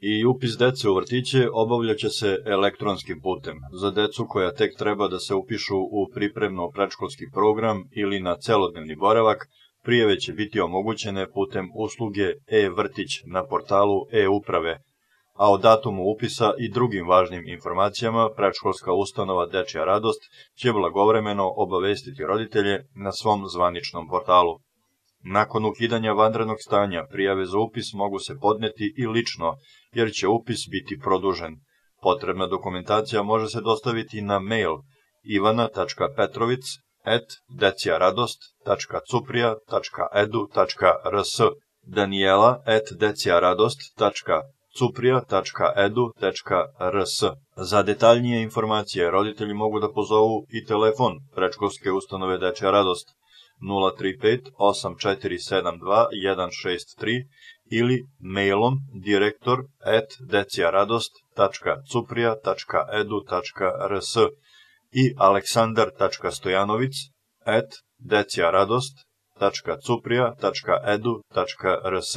I upis dece u vrtiće obavljaće se elektronskim putem. Za decu koja tek treba da se upišu u pripremno predškolski program ili na celodnevni boravak, prijeve će biti omogućene putem usluge e-vrtić na portalu e-uprave, a o datumu upisa i drugim važnim informacijama predškolska ustanova Dečja radost će blagovremeno obavestiti roditelje na svom zvaničnom portalu. Nakon ukidanja vanrednog stanja, prijave za upis mogu se podneti i lično, jer će upis biti produžen. Potrebna dokumentacija može se dostaviti na mail ivana.petrovic.decijaradost.cuprija.edu.rs daniela.decijaradost.cuprija.edu.rs Za detaljnije informacije roditelji mogu da pozovu i telefon prečkolske ustanove Dečja radost 035 8472 163 ili mailom direktor at decijaradost.cuprija.edu.rs i aleksandar.stojanovic at decijaradost.cuprija.edu.rs